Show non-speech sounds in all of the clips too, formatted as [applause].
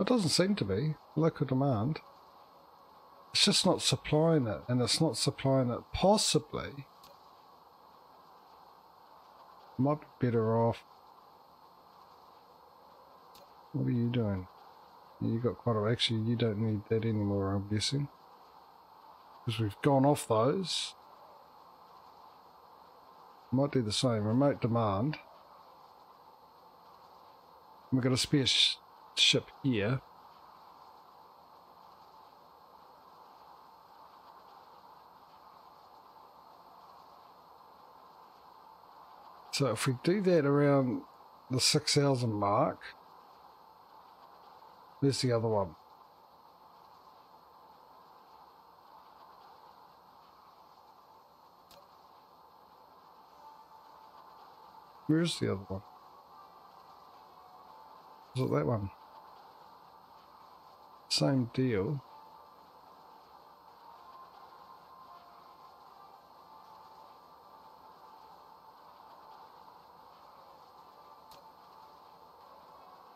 It doesn't seem to be. Local demand. It's just not supplying it, and it's not supplying it possibly. Might be better off. What are you doing? You got quite a... Actually, you don't need that anymore, I'm guessing. Because we've gone off those. Might do the same. Remote demand. We've got a spare ship here. So if we do that around the 6,000 mark, where's the other one? Where's the other one? Is it that one? Same deal.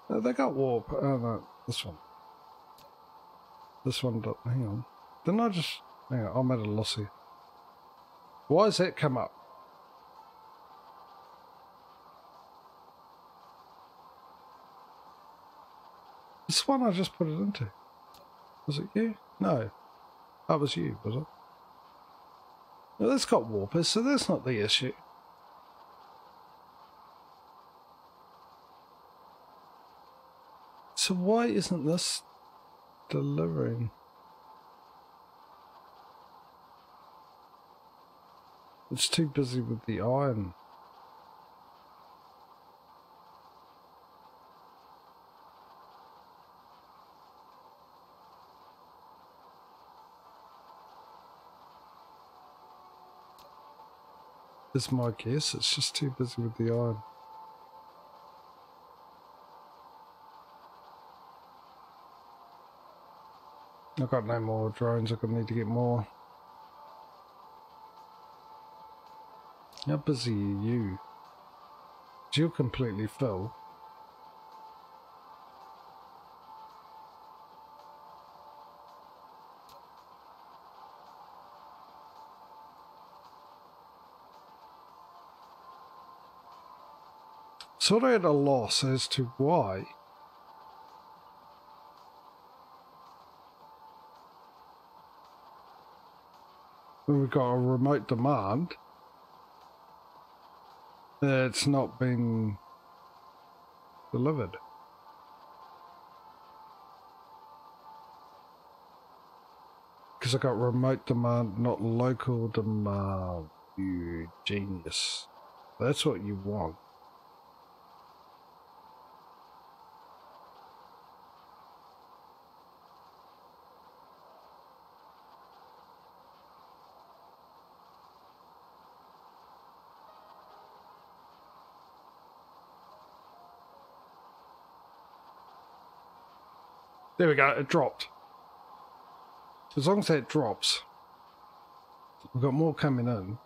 Oh, they got warp. Oh uh, no, this one. This one, hang on. Didn't I just, hang on, I'm at a loss here. Why has that come up? This one I just put it into. Was it you? No. That was you, was it? Well, that's got warpers, so that's not the issue. So why isn't this delivering? It's too busy with the iron. Is my guess. It's just too busy with the iron. I've got no more drones. I'm going to need to get more. How busy are you? You're completely full. Sort of at a loss as to why we've got a remote demand it's not been delivered. Because I got remote demand, not local demand. You genius. That's what you want. There we go, it dropped. As long as that drops, we've got more coming in.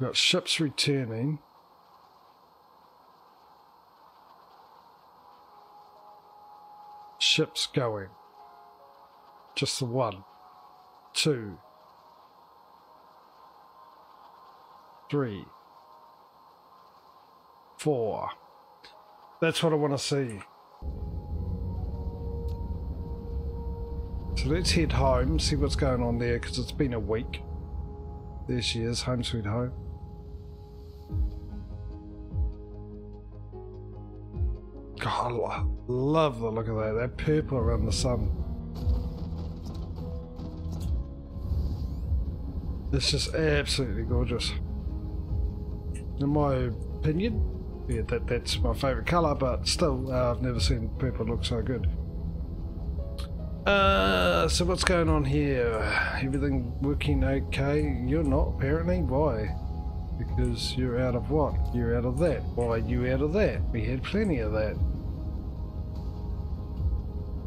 We've got ships returning. Ships going. Just the one, two, three four. That's what I want to see. So let's head home, see what's going on there, because it's been a week. There she is, home sweet home. God, I love the look of that, that purple around the sun. It's just absolutely gorgeous. In my opinion, yeah, that that's my favourite colour, but still, uh, I've never seen purple look so good. Uh, so what's going on here? Everything working okay? You're not, apparently. Why? Because you're out of what? You're out of that. Why are you out of that? We had plenty of that.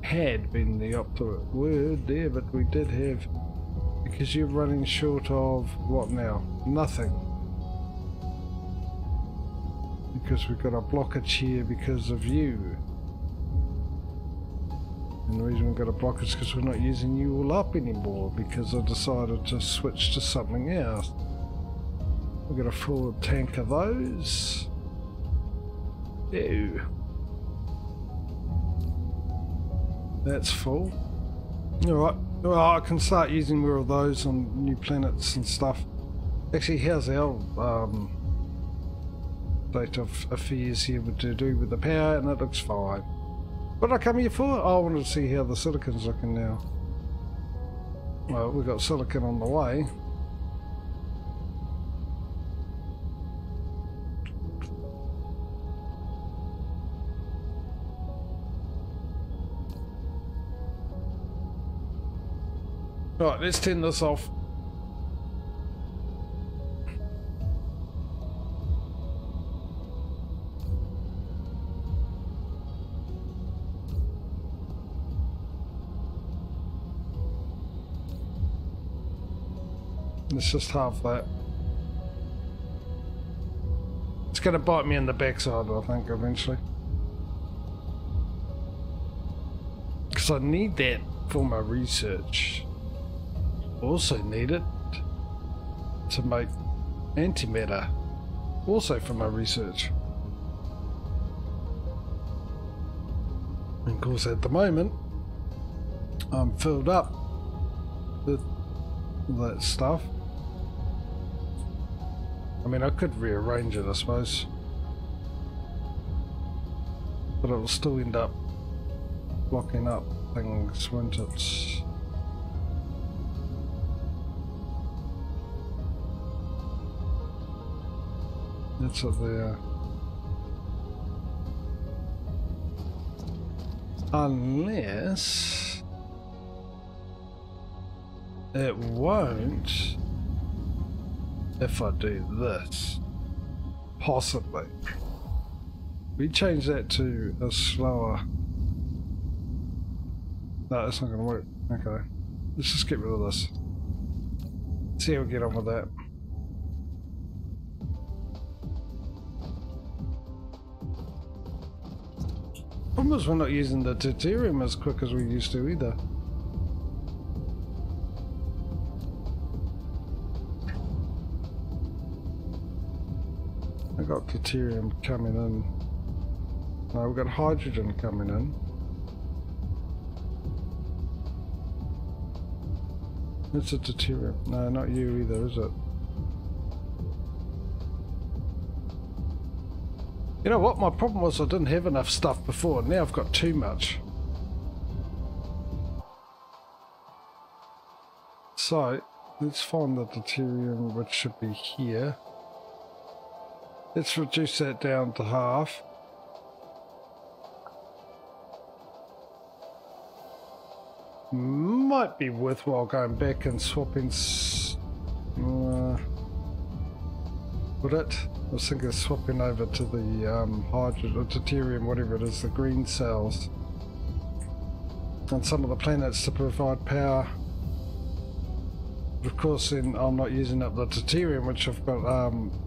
Had been the opposite word there, but we did have... Because you're running short of what now? Nothing. Because we've got a blockage here because of you. And the reason we've got a blockage is because we're not using you all up anymore because I decided to switch to something else. We've got a full tank of those. Ew. That's full. Alright, well I can start using more of those on new planets and stuff. Actually, how's our um, state of affairs here to do with the power? And it looks fine. What did I come here for? Oh, I wanted to see how the silicon's looking now. Well, we've got silicon on the way. Right, let's turn this off. It's just half that. It's going to bite me in the backside, I think, eventually. Because I need that for my research. Also need it to make antimatter. Also for my research. And of course, at the moment, I'm filled up with that stuff. I mean, I could rearrange it, I suppose. But it will still end up blocking up things, won't it? That's up there. Unless... It won't if I do this. Possibly. We change that to a slower... No, that's not going to work. Okay. Let's just get rid of this. See how we get on with that. Is we're not using the deuterium as quick as we used to either. I got deuterium coming in. Now we've got hydrogen coming in. It's a deuterium. No, not you either, is it? You know what? My problem was I didn't have enough stuff before. Now I've got too much. So, let's find the deuterium which should be here. Let's reduce that down to half. Might be worthwhile going back and swapping... Uh, would it? I was thinking of swapping over to the um, hydrogen, or deuterium, whatever it is, the green cells. On some of the planets to provide power. But of course then I'm not using up the deuterium, which I've got um,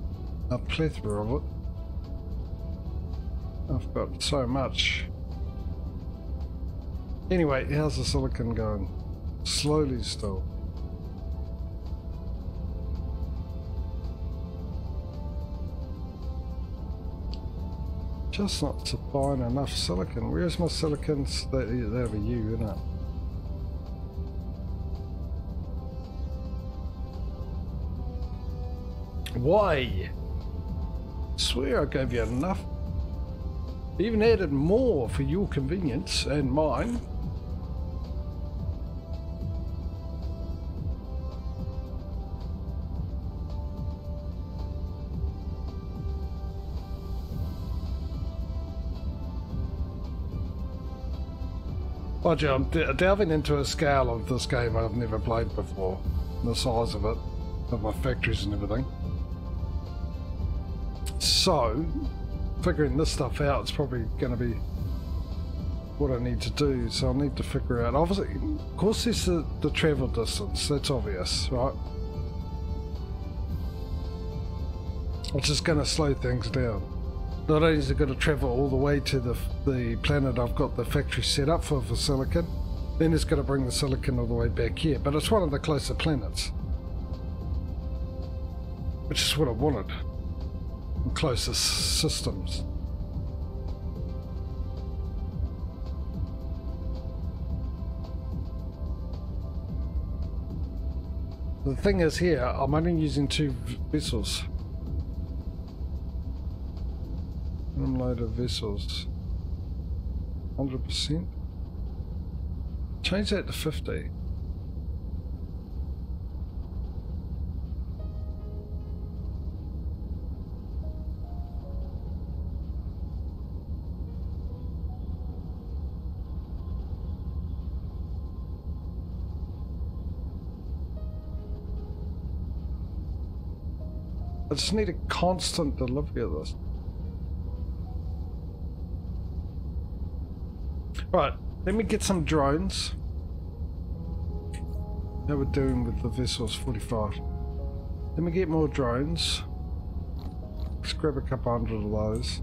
a plethora of it. I've got so much. Anyway, how's the silicon going? Slowly still. Just not supplying enough silicon. Where's my silicon? That, that'll be you, isn't it? Why? Swear I gave you enough. Even added more for your convenience and mine. Roger, I'm delving into a scale of this game I've never played before. The size of it, of my factories and everything. So, figuring this stuff out is probably going to be what I need to do. So I need to figure out, obviously, of course there's the, the travel distance, that's obvious, right? Which is going to slow things down. Not only is it going to travel all the way to the, the planet I've got the factory set up for for silicon, then it's going to bring the silicon all the way back here. But it's one of the closer planets. Which is what I wanted. Closest systems. The thing is here, I'm only using two vessels. Unload of vessels. 100%. Change that to 50. I just need a constant delivery of this. Right, let me get some drones. How we're doing with the vessels 45. Let me get more drones. Let's grab a couple hundred of those.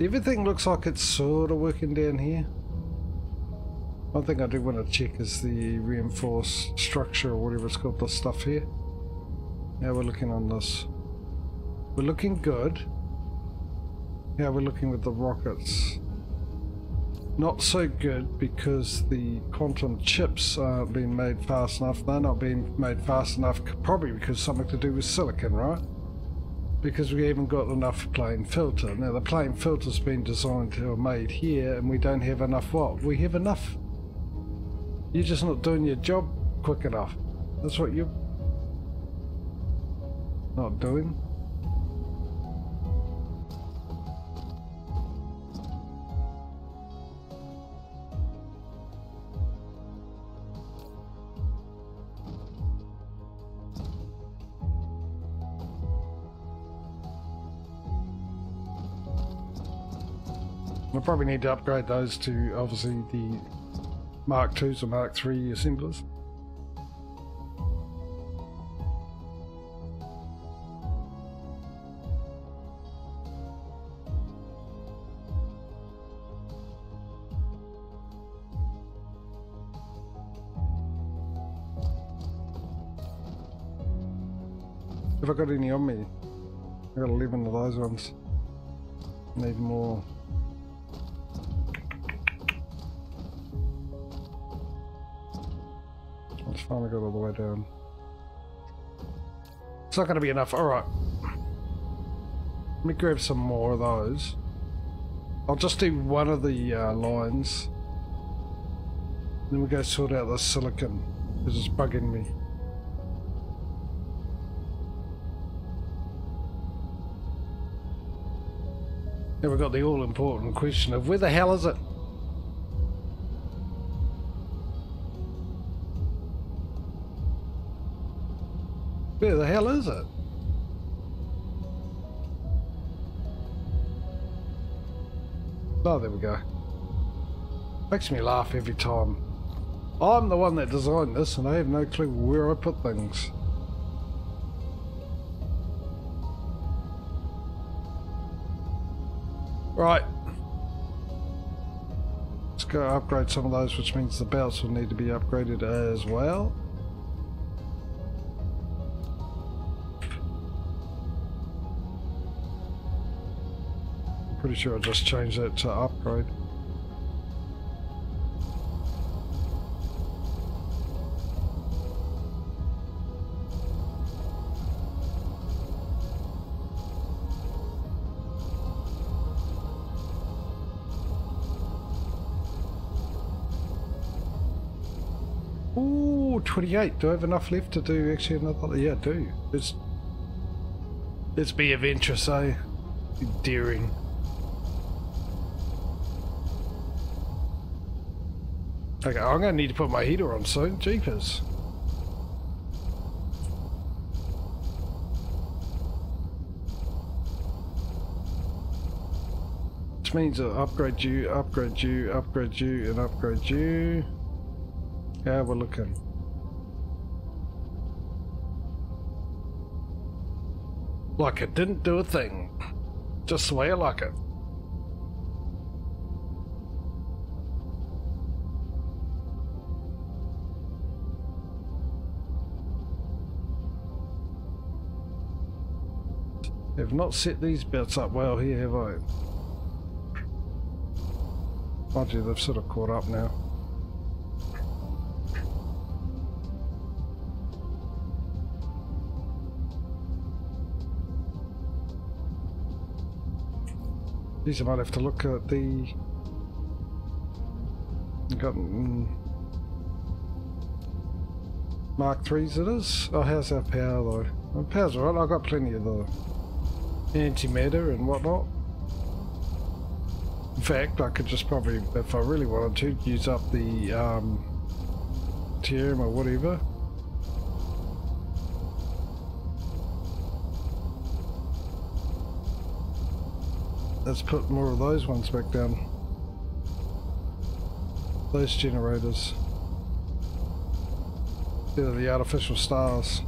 Everything looks like it's sort of working down here. One thing I do want to check is the reinforced structure or whatever it's called, the stuff here. How we're looking on this. We're looking good. How we're looking with the rockets. Not so good because the quantum chips aren't being made fast enough. They're not being made fast enough, probably because something to do with silicon, right? Because we haven't got enough plane filter. Now the plane filter's been designed or made here and we don't have enough what? We have enough. You're just not doing your job quick enough. That's what you're not doing. We'll probably need to upgrade those to obviously the Mark 2s or Mark 3 assemblers. Got any on me? I got 11 of those ones. Need more. It's finally got all the way down. It's not to be enough. Alright. Let me grab some more of those. I'll just do one of the uh, lines. Then we go sort out the silicon. Because it's bugging me. Now we've got the all-important question of where the hell is it? Where the hell is it? Oh, there we go. Makes me laugh every time. I'm the one that designed this and I have no clue where I put things. Right. Let's go upgrade some of those, which means the belts will need to be upgraded as well. Pretty sure I just changed that to upgrade. Ooh, 28. Do I have enough left to do actually another? Yeah, I do. It's, let's be adventurous, eh? Daring. Okay, I'm going to need to put my heater on soon. Jeepers. Which means I'll upgrade you, upgrade you, upgrade you, and upgrade you. Yeah, we're looking. Like it didn't do a thing. Just the way like it. Have not set these bits up well here, have I? Mind you, they've sort of caught up now. Geez, I might have to look at the... Got... Mm, Mark 3s it is? Oh, how's our power though? Power's alright, I've got plenty of the antimatter and whatnot. In fact, I could just probably, if I really wanted to, use up the um, or whatever. Let's put more of those ones back down. Those generators. They're the artificial stars.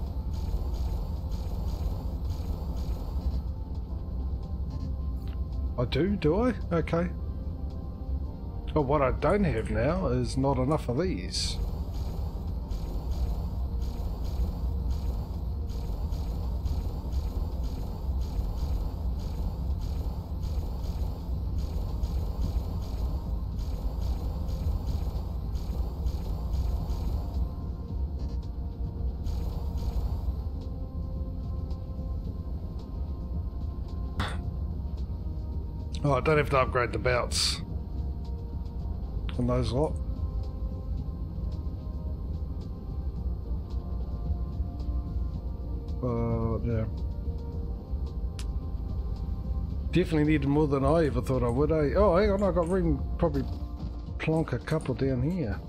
I do, do I? Okay. But what I don't have now is not enough of these. Oh, I don't have to upgrade the belts on those lot. Uh, yeah. Definitely needed more than I ever thought I would, eh? Oh, hang on, I got room probably plonk a couple down here.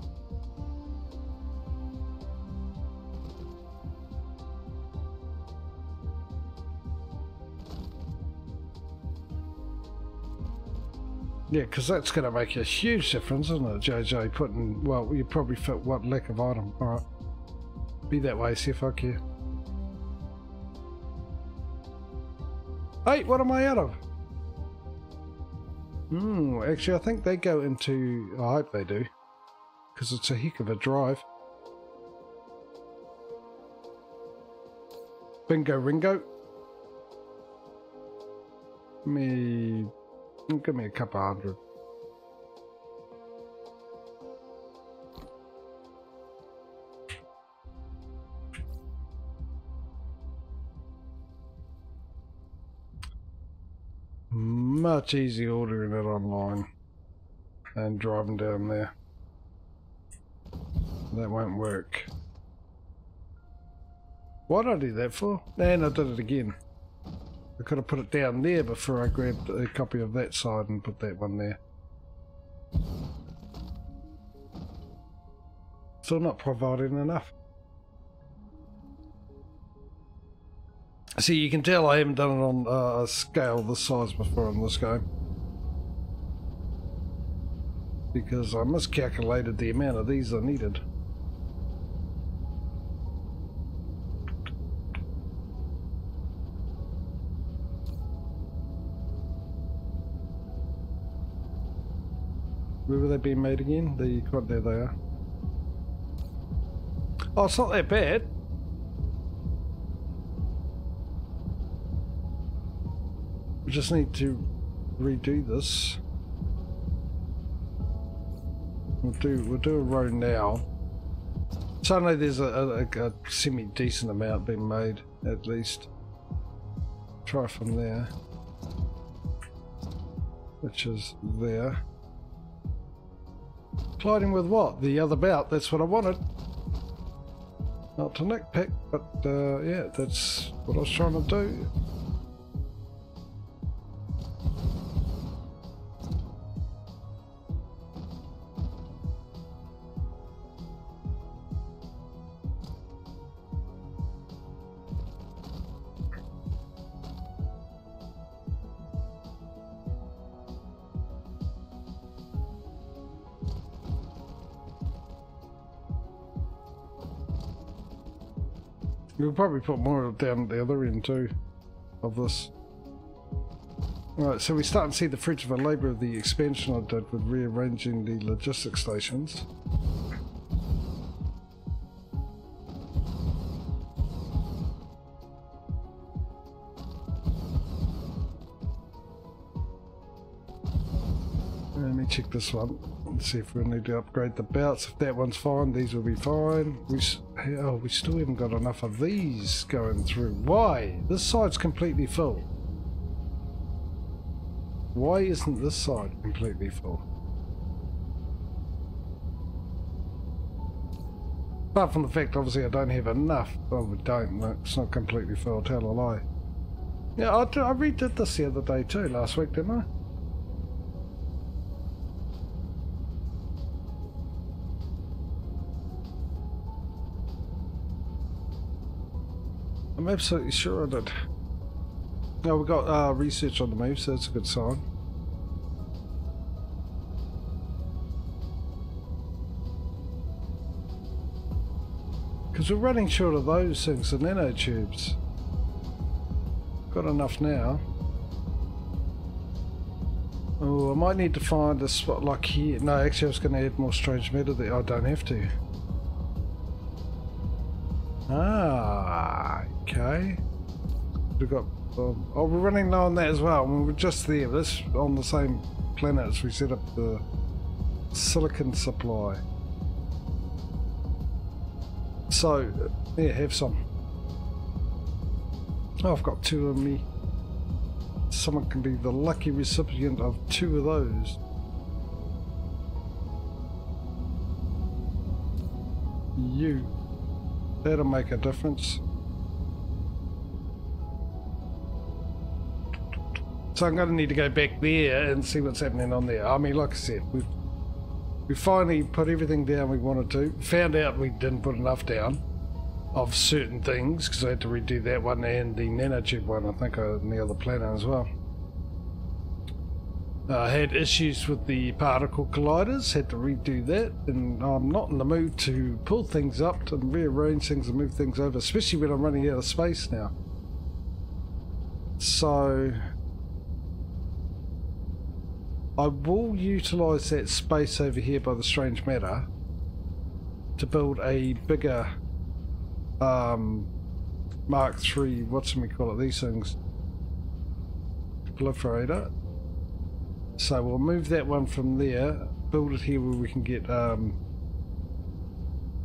Yeah, because that's going to make a huge difference, isn't it, JJ? Putting, well, you probably fit what lack of item. Alright. Be that way, see if I care. Hey, what am I out of? Hmm, actually, I think they go into. I hope they do. Because it's a heck of a drive. Bingo Ringo. Me Give me a couple hundred. Much easier ordering it online and driving down there. That won't work. What did I do that for? And I did it again. I could have put it down there before I grabbed a copy of that side and put that one there. Still not providing enough. See, you can tell I haven't done it on uh, a scale this size before in this game. Because I miscalculated the amount of these I needed. Where were they being made again? The quad there they are. Oh, it's not that bad. We just need to redo this. We'll do we'll do a row now. Suddenly there's a, a, a semi decent amount being made at least. Try from there, which is there. Colliding with what? The other bout. That's what I wanted. Not to nitpick, but uh, yeah, that's what I was trying to do. We'll probably put more down at the other end too of this. Right, so we start to see the fruits of a labour of the expansion I did with rearranging the logistics stations. This one see if we need to upgrade the belts. If that one's fine, these will be fine. We oh, we still haven't got enough of these going through. Why? This side's completely full. Why isn't this side completely full? Apart from the fact, obviously, I don't have enough. Well, we don't. It's not completely full. Tell a lie. Yeah, I, I redid this the other day too, last week, didn't I? I'm absolutely sure did. No, we got uh, research on the move, so that's a good sign. Because we're running short of those things, the nanotubes. Got enough now. Oh, I might need to find a spot like here. No, actually I was going to add more strange matter there. I don't have to. Okay. We've got um, oh, we're running low on that as well. we're just there. This on the same planet as we set up the silicon supply. So, yeah, have some. Oh, I've got two of me. Someone can be the lucky recipient of two of those. You. That'll make a difference. So I'm going to need to go back there and see what's happening on there. I mean, like I said, we've we finally put everything down we wanted to. Found out we didn't put enough down of certain things because I had to redo that one and the nanotube one, I think, on the other planet as well. I uh, had issues with the particle colliders, had to redo that, and I'm not in the mood to pull things up and rearrange things and move things over, especially when I'm running out of space now. So, I will utilise that space over here by the strange matter to build a bigger um, Mark III, what's we call it, these things, proliferator. So we'll move that one from there, build it here where we can get um,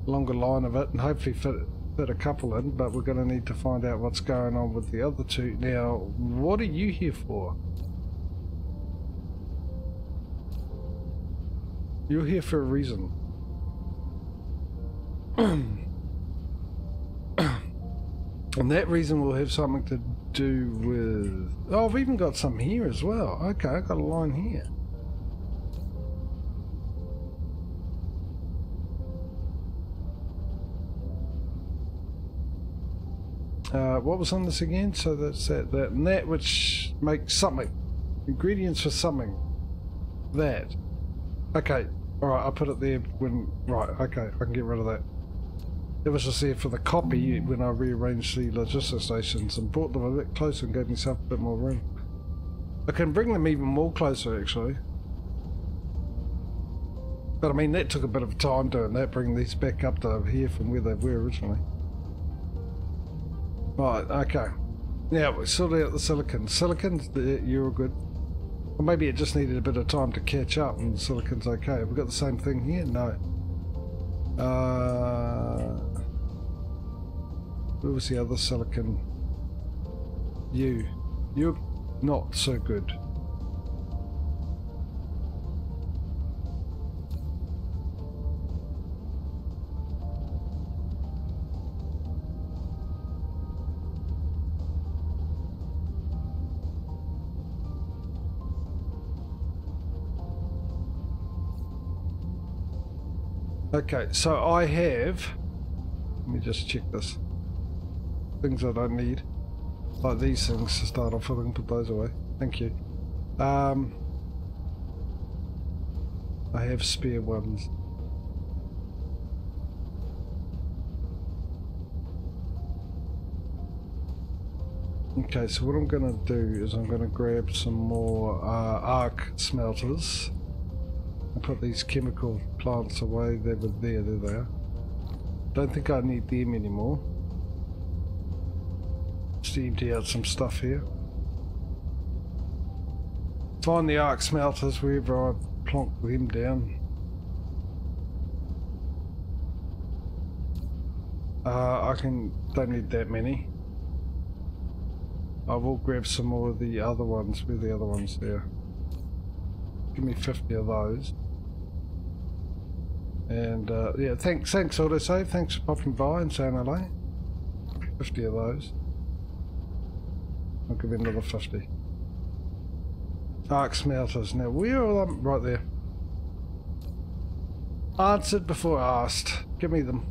longer line of it and hopefully fit, fit a couple in, but we're going to need to find out what's going on with the other two. Now, what are you here for? You're here for a reason. and that reason will have something to do with... Oh, I've even got some here as well. Okay, I've got a line here. Uh, what was on this again? So that's that, that, and that which makes something. Ingredients for something. That. Okay, Alright, I'll put it there when... Right, okay, I can get rid of that. It was just there for the copy when I rearranged the logistics stations and brought them a bit closer and gave myself a bit more room. I can bring them even more closer actually. But I mean that took a bit of time doing that, bringing these back up to here from where they were originally. Right, okay. Now we sorted out the silicon. Silicon's you're good. Or maybe it just needed a bit of time to catch up and silicon's okay. Have we got the same thing here? No. Uh, where was the other silicon? You. You're not so good. Okay, so I have... Let me just check this. Things I don't need. Like these things to start off with, I can put those away. Thank you. Um, I have spare ones. Okay, so what I'm going to do is I'm going to grab some more uh, arc smelters put these chemical plants away. They were there, there they are. there. Don't think I need them anymore. Just empty out some stuff here. Find the arc smelters wherever I plonk them down. Uh, I can, don't need that many. I will grab some more of the other ones. Where the other ones there? Give me 50 of those. And uh, yeah, thanks, thanks Autosave. Thanks for popping by and saying hello. 50 of those. I'll give you another 50. Arc smelters. Now, where are them? Right there. Answered before asked. Give me them.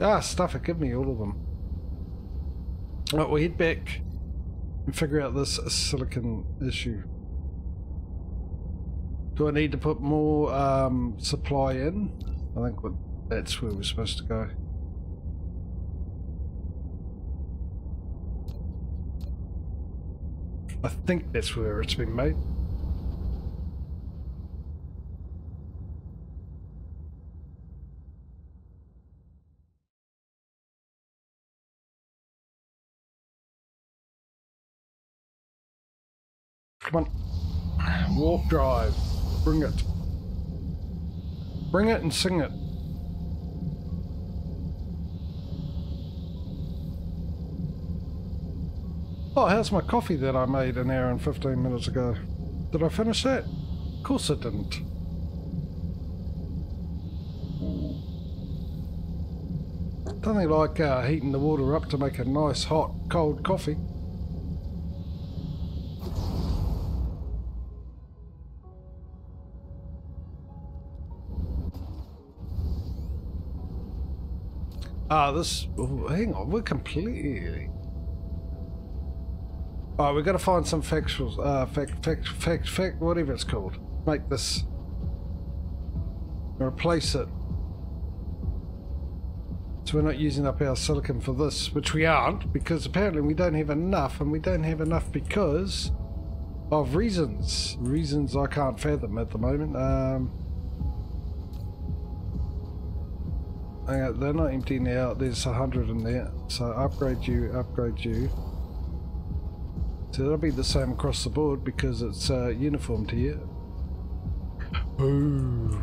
Ah, stuff it. Give me all of them. Right, we'll head back and figure out this silicon issue. Do I need to put more um, supply in? I think that's where we're supposed to go. I think that's where it's been made. Come on. Warp drive. Bring it. Bring it and sing it. Oh, how's my coffee that I made an hour and 15 minutes ago? Did I finish that? Of course I didn't. Nothing like uh, heating the water up to make a nice hot cold coffee. Ah, this... Oh, hang on, we're completely... Oh, we've got to find some factuals, uh, fact, fact, fact, fact, whatever it's called. Make this... Replace it. So we're not using up our silicon for this, which we aren't, because apparently we don't have enough, and we don't have enough because of reasons. Reasons I can't fathom at the moment. Um... they're not empty now. There's a hundred in there. So upgrade you, upgrade you. So that'll be the same across the board because it's uh, uniform to you. Ooh.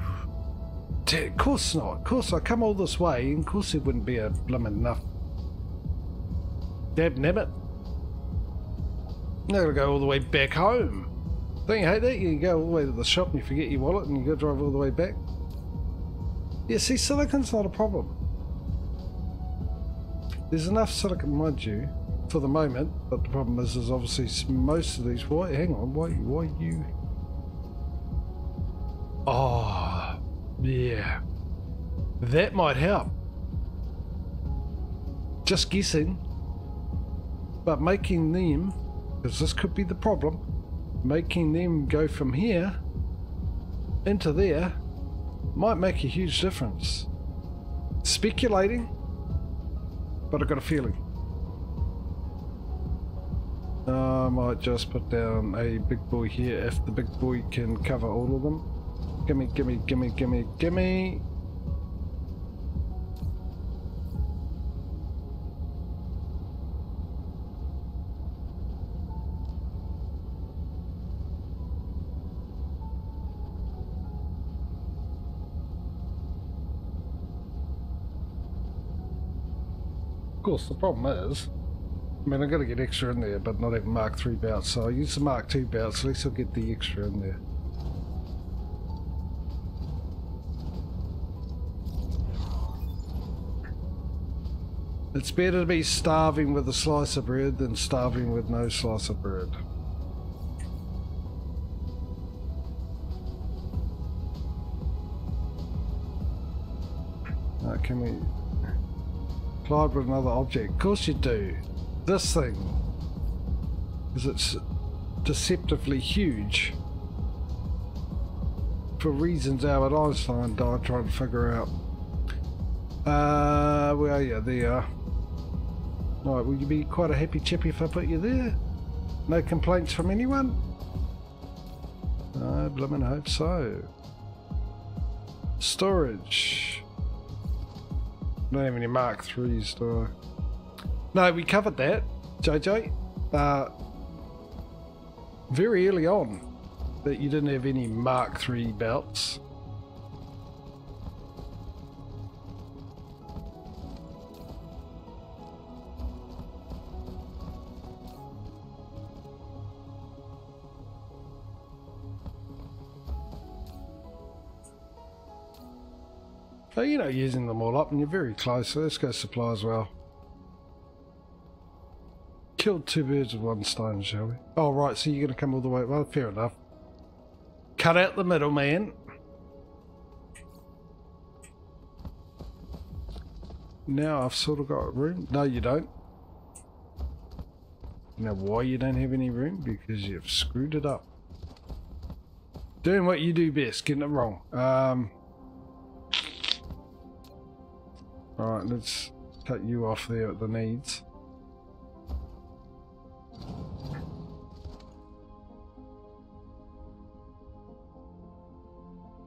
Of course not. Of course I come all this way. Of course it wouldn't be a blooming enough. Dab nabbit. Now gotta go all the way back home. Don't you hate that? You go all the way to the shop and you forget your wallet and you gotta drive all the way back. Yeah, see, silicon's not a problem. There's enough silicon, mind you, for the moment, but the problem is, is obviously most of these... Why, hang on, why, why you... Oh, yeah. That might help. Just guessing. But making them, because this could be the problem, making them go from here into there might make a huge difference. Speculating, but I've got a feeling. I might just put down a big boy here if the big boy can cover all of them. Gimme, gimme, gimme, gimme, gimme. Of course, the problem is, I mean, I'm going to get extra in there, but not even Mark 3 belts, so I'll use the Mark 2 belts, at least I'll get the extra in there. It's better to be starving with a slice of bread than starving with no slice of bread. Can we collide with another object. Of course you do. This thing, because it's deceptively huge for reasons Albert Einstein died trying to figure out. Uh, where are you? There. Right, will you be quite a happy chippy if I put you there? No complaints from anyone? I blimmin' hope so. Storage. Don't have any Mark 3s, do? No, we covered that, JJ. Uh, very early on, that you didn't have any Mark 3 belts. So you know using them all up and you're very close, so let's go supply as well. Killed two birds with one stone, shall we? Oh right, so you're gonna come all the way well fair enough. Cut out the middle man. Now I've sort of got room. No you don't. You know why you don't have any room? Because you've screwed it up. Doing what you do best, getting it wrong. Um Alright, let's cut you off there at the needs.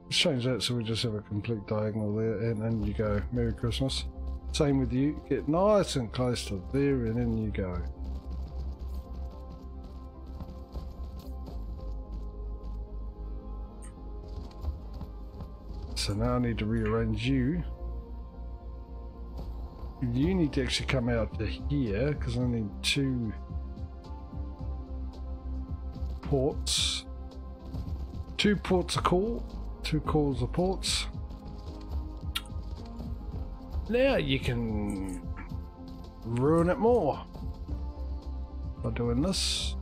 Let's change that so we just have a complete diagonal there and then you go. Merry Christmas. Same with you. Get nice and close to there and then you go. So now I need to rearrange you you need to actually come out to here because I need two ports. Two ports of call, two calls of ports. Now you can ruin it more by doing this.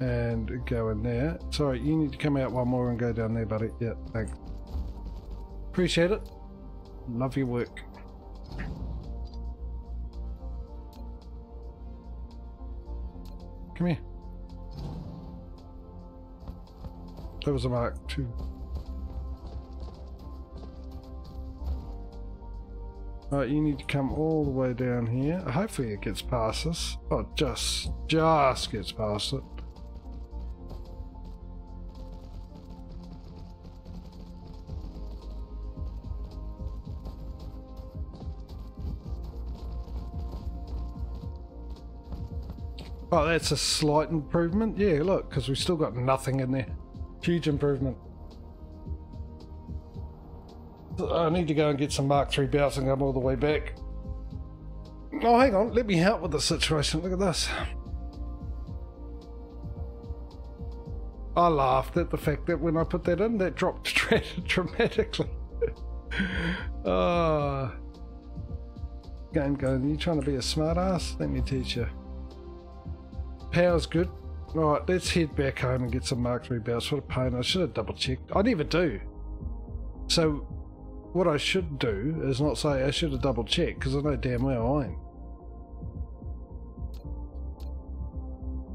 And go in there. Sorry, you need to come out one more and go down there, buddy. Yeah, thanks. Appreciate it. Love your work. Come here. That was a mark too. Right, you need to come all the way down here. Hopefully it gets past us. Oh, just, just gets past it. Oh, that's a slight improvement. Yeah, look, because we've still got nothing in there. Huge improvement. I need to go and get some Mark III belts and come all the way back. Oh, hang on. Let me help with the situation. Look at this. I laughed at the fact that when I put that in, that dropped [laughs] dramatically. [laughs] Ah. oh. Game going, you trying to be a smart ass? Let me teach you. Power's good. Right, let's head back home and get some Mark III belts. What a pain. I should have double checked. I never do. So, what I should do is not say I should have double checked because I know damn well I ain't.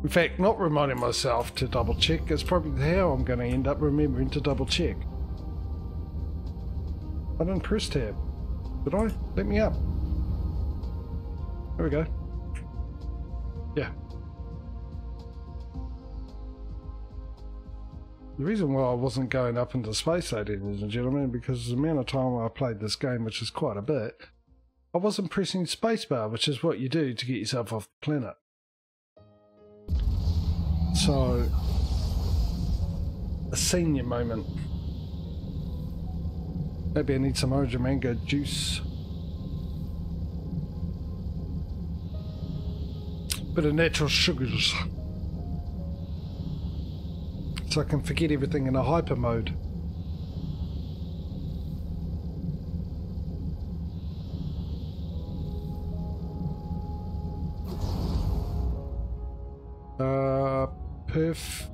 In fact, not reminding myself to double check is probably how I'm going to end up remembering to double check. I didn't press tab. Did I? Let me up. There we go. Yeah. The reason why I wasn't going up into space, ladies and gentlemen, because the amount of time I played this game, which is quite a bit, I wasn't pressing spacebar, which is what you do to get yourself off the planet. So, a senior moment. Maybe I need some orange Mango juice. Bit of natural sugars so I can forget everything in a hyper mode. Uh, perfect.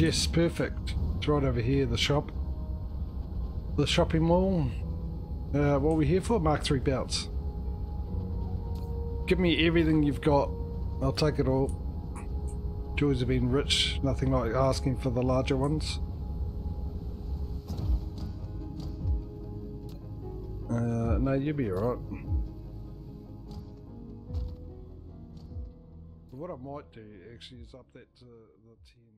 Yes, perfect. It's right over here, the shop. The shopping mall. Uh, what are we here for? Mark 3 belts. give me everything you've got. I'll take it all. Joys have been rich, nothing like asking for the larger ones. Uh, no, you'll be alright. What I might do actually is up that to the 10.